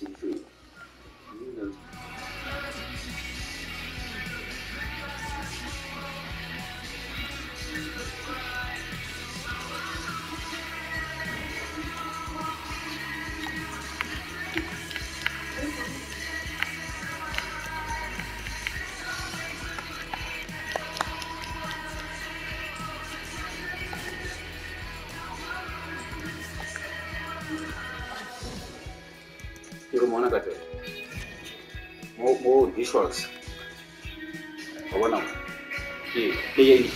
กิน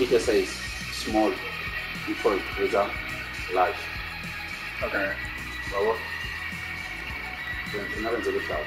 indicator size small default result large. Okay. wabo nabenze kuhlala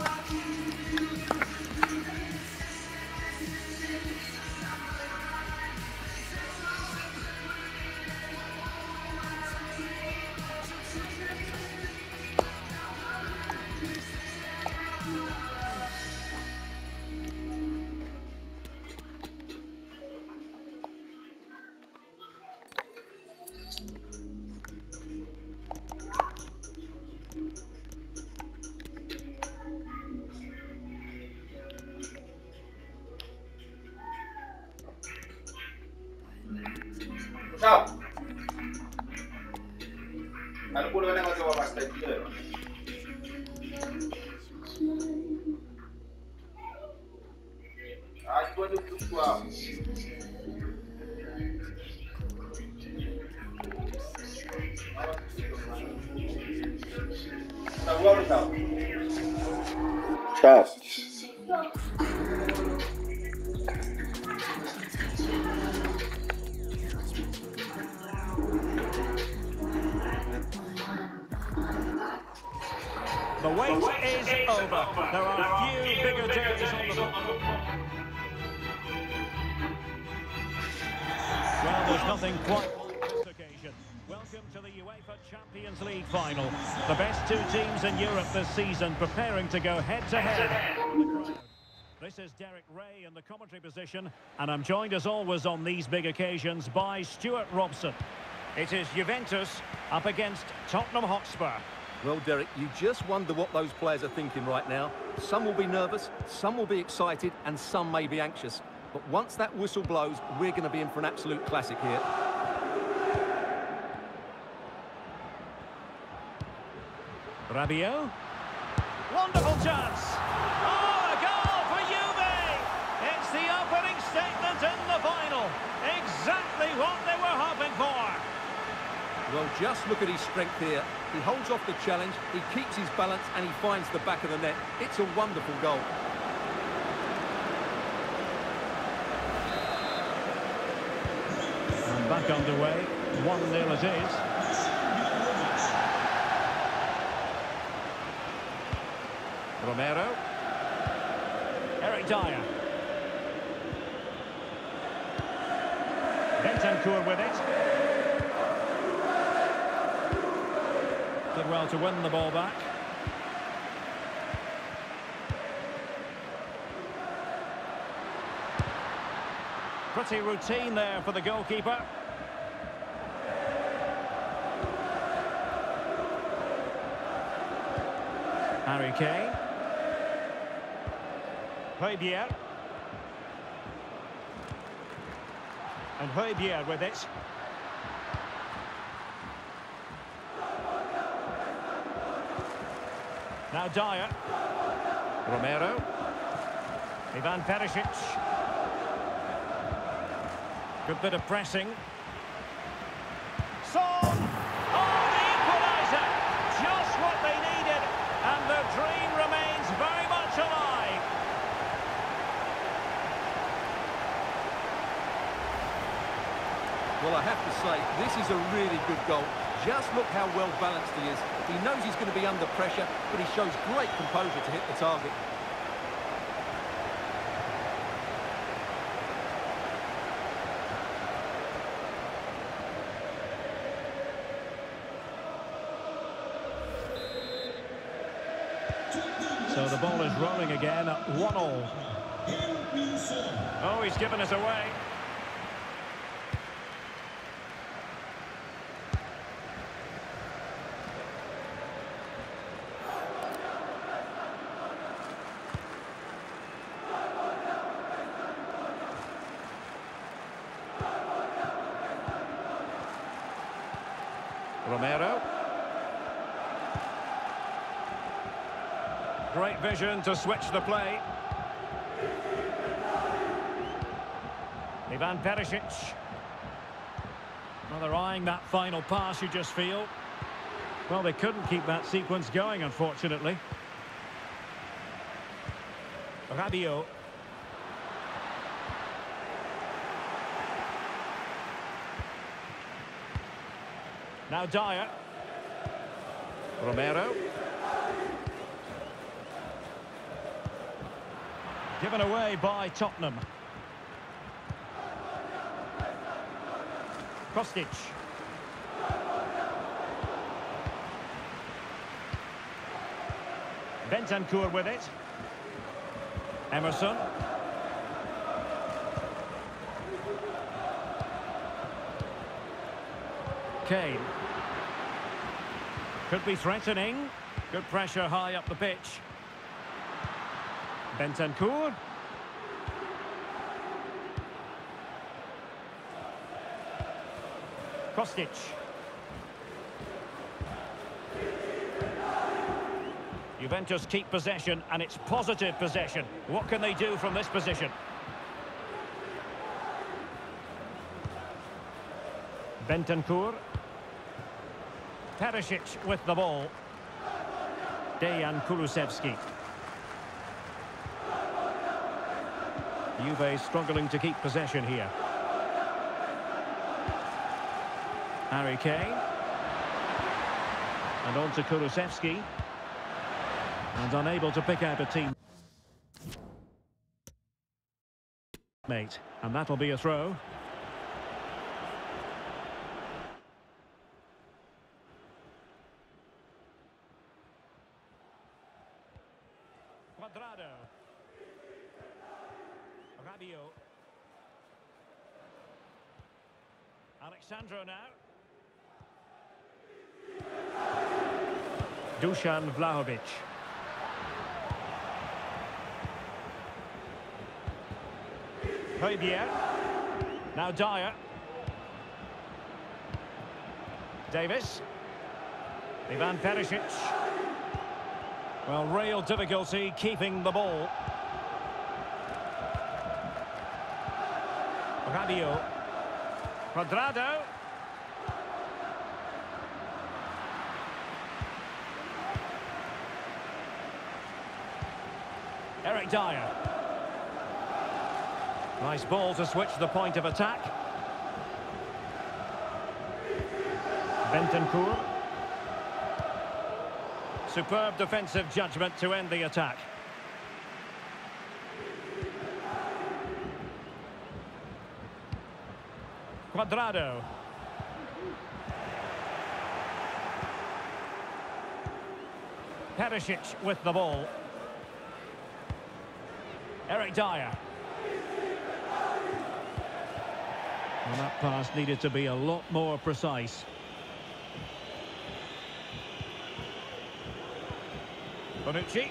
Tchau! The wait is over. There are few bigger days on the Well, there's nothing quite like this occasion. Welcome to the UEFA Champions League final. The best two teams in Europe this season preparing to go head-to-head. This is Derek Ray in the commentary position, and I'm joined as always on these big occasions by Stuart Robson. It is Juventus up against Tottenham Hotspur. Well, Derek, you just wonder what those players are thinking right now. Some will be nervous, some will be excited, and some may be anxious. But once that whistle blows, we're going to be in for an absolute classic here. Rabiot. Wonderful chance. Oh, a goal for Juve! It's the opening statement in the final. Exactly what they were hoping for. Well, just look at his strength here. He holds off the challenge, he keeps his balance, and he finds the back of the net. It's a wonderful goal. And back underway. 1-0 it is. Romero. Eric Dier. Bentancur with it. Did well to win the ball back. Pretty routine there for the goalkeeper. Harry Kane. Højbjerg. And Højbjerg with it. Now Dier. Romero. Ivan Perisic. Good bit of pressing. Son! Oh, the equaliser! Just what they needed, and the dream remains very much alive. Well, I have to say, this is a really good goal. Just look how well balanced he is. He knows he's going to be under pressure, but he shows great composure to hit the target. So the ball is rolling again one all. Oh, he's given us away. Romero. Great vision to switch the play. Ivan Perisic. Well, they're eyeing that final pass, you just feel. Well, they couldn't keep that sequence going, unfortunately. Rabiot. Now Dier. Romero. Given away by Tottenham. Kostic. Bentancur with it. Emerson. Kane. Could be threatening. Good pressure high up the pitch. Bentancur. Kostic. Juventus keep possession, and it's positive possession. What can they do from this position? Bentancur. Perisic with the ball. Dejan Kulusevski. Juve struggling to keep possession here. Harry Kane. And on to Kulusevski. And unable to pick out a team. Mate. And that'll be a throw. Cuadrado. Rabiot. Now. Dusan Vlahovic. Højbjerg. Now Dier. Davies. Ivan Perisic. Well, real difficulty keeping the ball. Rabiot. Cuadrado. Eric Dier. Nice ball to switch the point of attack. Bentancur. Superb defensive judgment to end the attack. Cuadrado. Perisic with the ball. Eric Dier. Well, that pass needed to be a lot more precise. Bonucci.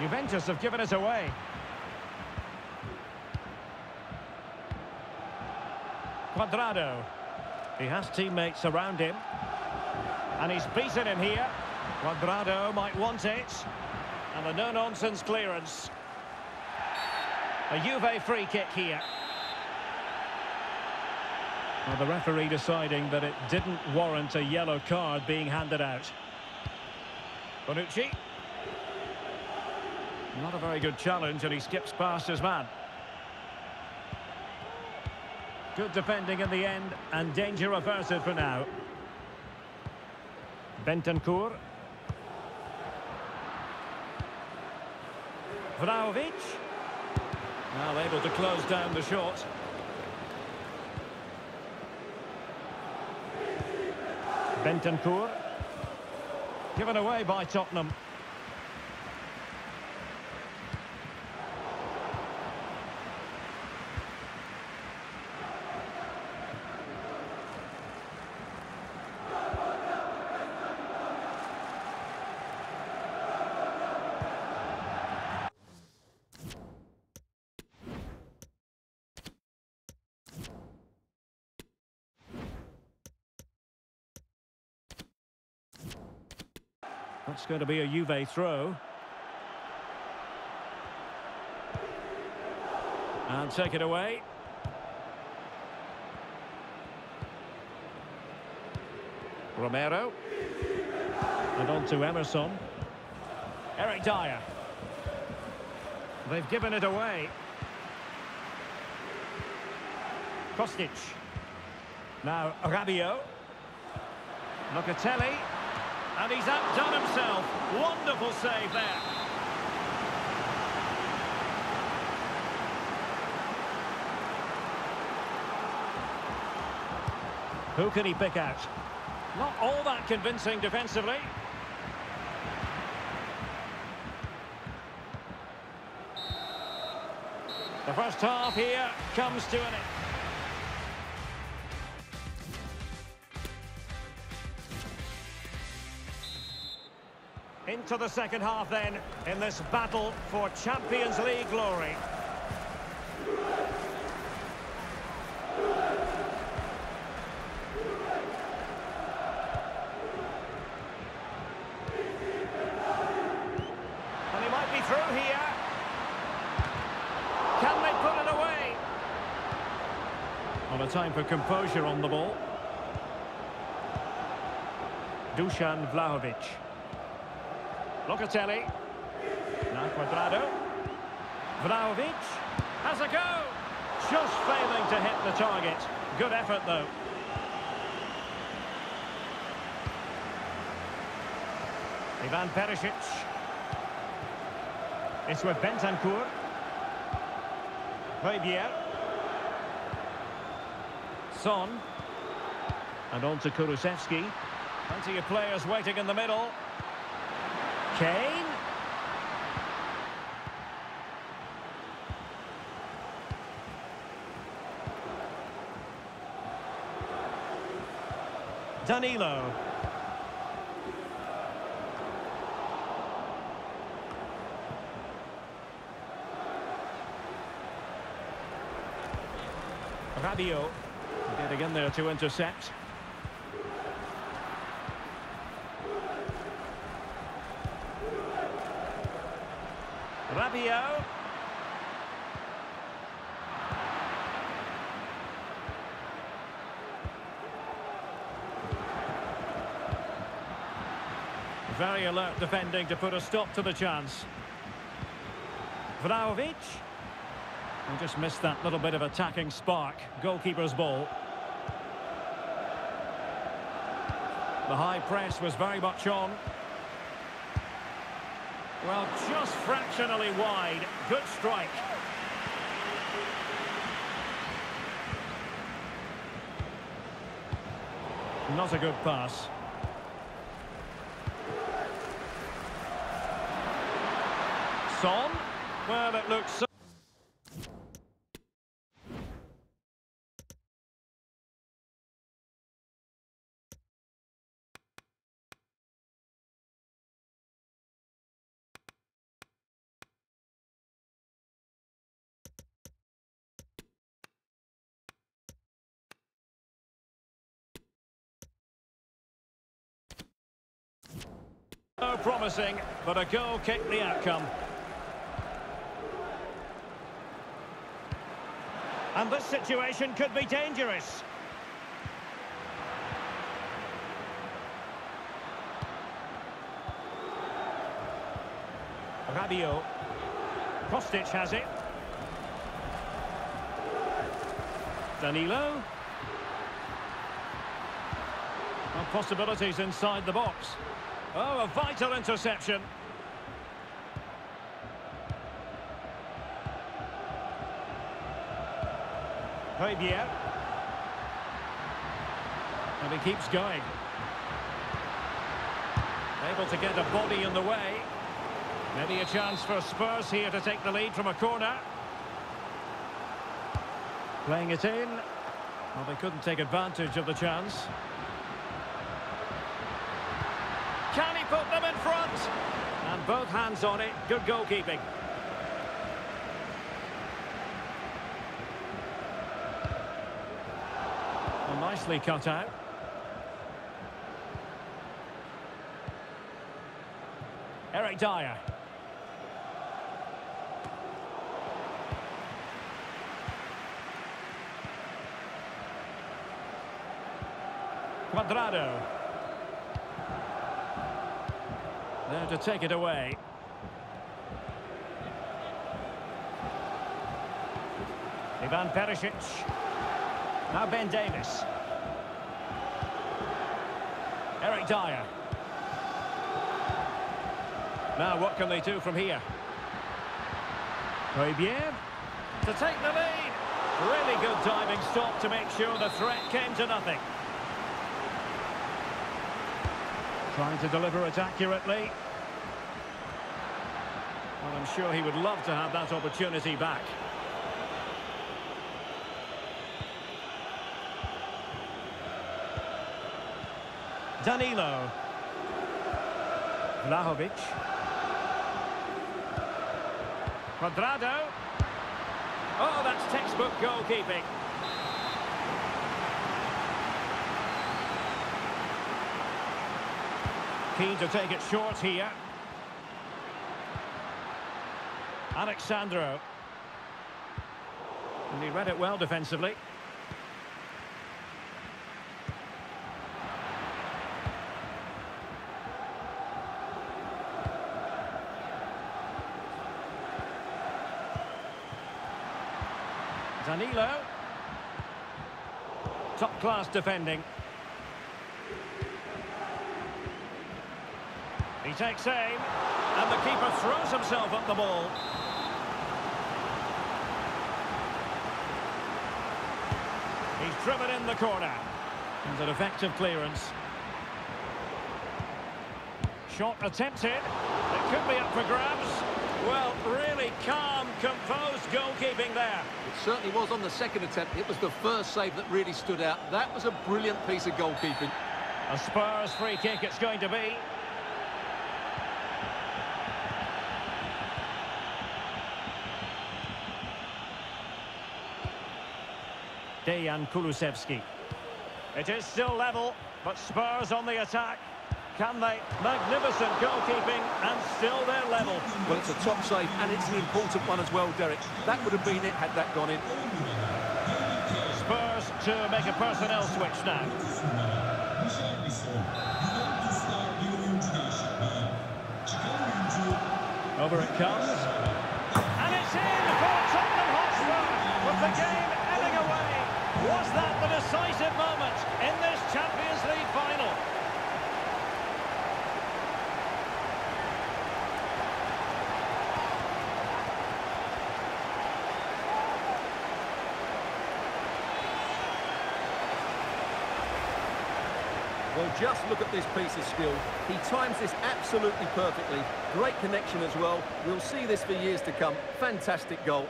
Juventus have given it away. Cuadrado. He has teammates around him. And he's beaten him here. Cuadrado might want it. And a no-nonsense clearance. A Juve free kick here. Well, the referee deciding that it didn't warrant a yellow card being handed out. Bonucci. Not a very good challenge, and he skips past his man. Good defending in the end, and danger averted for now. Bentancur. Vlahovic. Well, able to close down the shot. Bentancur. Given away by Tottenham. Going to be a Juve throw. And take it away. Romero. And on to Emerson. Eric Dier. They've given it away. Kostic. Now Rabiot. Locatelli. And he's outdone himself. Wonderful save there. Who can he pick out? Not all that convincing defensively. The first half here comes to an end. Into the second half then, in this battle for Champions League glory. And he might be through here. Can they put it away? On a time for composure on the ball. Dusan Vlahovic. Locatelli. Now Cuadrado. Vlahovic. Has a go. Just failing to hit the target. Good effort, though. Ivan Perisic. It's with Bentancur. Højbjerg. Son. And on to Kulusevski. Plenty of players waiting in the middle. Kane. Danilo. Rabiot getting in there to intercept. Rabiot. Very alert defending to put a stop to the chance. Vlahovic. And just missed that little bit of attacking spark. Goalkeeper's ball. The high press was very much on. Well, just fractionally wide. Good strike. Not a good pass. Son? Well, it looks so... Promising, but a goal kicked the outcome. And this situation could be dangerous. Rabiot. Kostic has it. Danilo. Possibilities inside the box. Oh, a vital interception. Højbjerg. And he keeps going. Able to get a body in the way. Maybe a chance for Spurs here to take the lead from a corner. Playing it in. Well, they couldn't take advantage of the chance. Can he put them in front? And both hands on it. Good goalkeeping. Nicely cut out. Eric Dier. Cuadrado. There to take it away. Ivan Perisic. Now Ben Davies. Eric Dier. Now what can they do from here? Højbjerg to take the lead. Really good diving stop to make sure the threat came to nothing. Trying to deliver it accurately. Well, I'm sure he would love to have that opportunity back. Danilo. Vlahovic. Cuadrado. Oh, that's textbook goalkeeping. Keen to take it short here. Alex Sandro. And he read it well defensively. Danilo. Top class defending. He takes aim, and the keeper throws himself at the ball. He's driven in the corner. And an effective clearance. Shot attempted. It could be up for grabs. Well, really calm, composed goalkeeping there. It certainly was on the second attempt. It was the first save that really stood out. That was a brilliant piece of goalkeeping. A Spurs free kick it's going to be. Dejan Kulusevski. It is still level, but Spurs on the attack. Can they? Magnificent goalkeeping, and still they're level. Well, it's a top save, and it's an important one as well, Derek. That would have been it had that gone in. Spurs to make a personnel switch now. Over it comes. And it's in for Tottenham Hotspur with the game ebbing away. Was that the decisive moment in this Champions League final? Well, just look at this piece of skill. He times this absolutely perfectly. Great connection as well. We'll see this for years to come. Fantastic goal.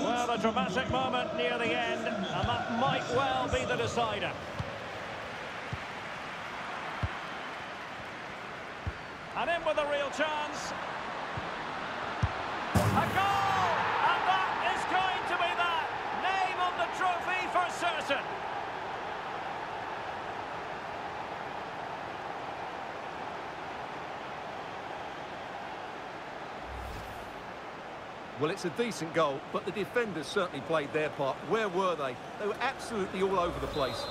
Well, a dramatic moment near the end, and that might well be the decider. And in with a real chance. Well, it's a decent goal, but the defenders certainly played their part. Where were they? They were absolutely all over the place.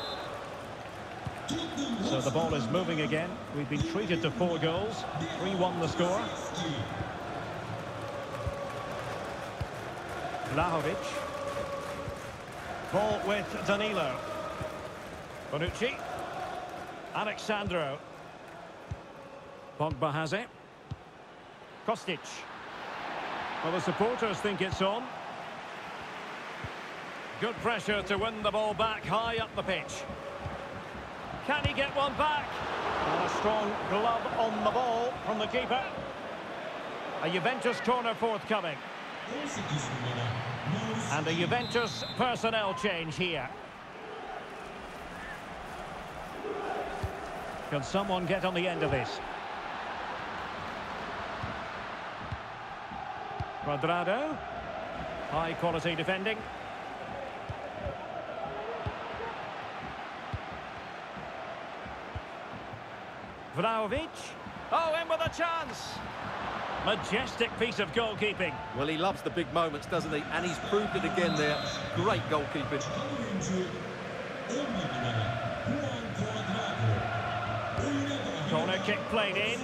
So the ball is moving again. We've been treated to four goals. 3-1 the score. Vlahovic. Ball with Danilo. Bonucci. Alex Sandro. Pogba has it. Kostic. Well, the supporters think it's on. Good pressure to win the ball back high up the pitch. Can he get one back? And a strong glove on the ball from the keeper. A Juventus corner forthcoming. And a Juventus personnel change here. Can someone get on the end of this? Cuadrado. High quality defending. Vlahovic. Oh, in with a chance. Majestic piece of goalkeeping. Well, he loves the big moments, doesn't he? And he's proved it again there. Great goalkeeping. Corner kick played in.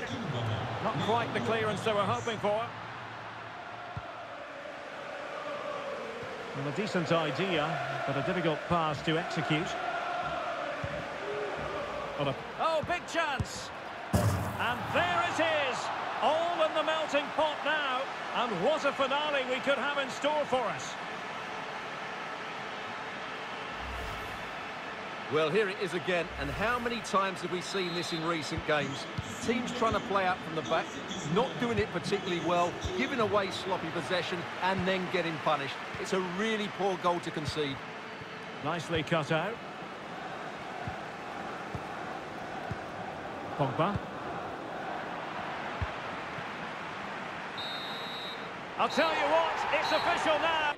Not quite the clearance they were hoping for. A decent idea, but a difficult pass to execute. Oh, big chance! And there it is! All in the melting pot now. And what a finale we could have in store for us. Well, here it is again, and how many times have we seen this in recent games? Teams trying to play out from the back, not doing it particularly well, giving away sloppy possession, and then getting punished. It's a really poor goal to concede. Nicely cut out. Pogba. I'll tell you what, it's official now.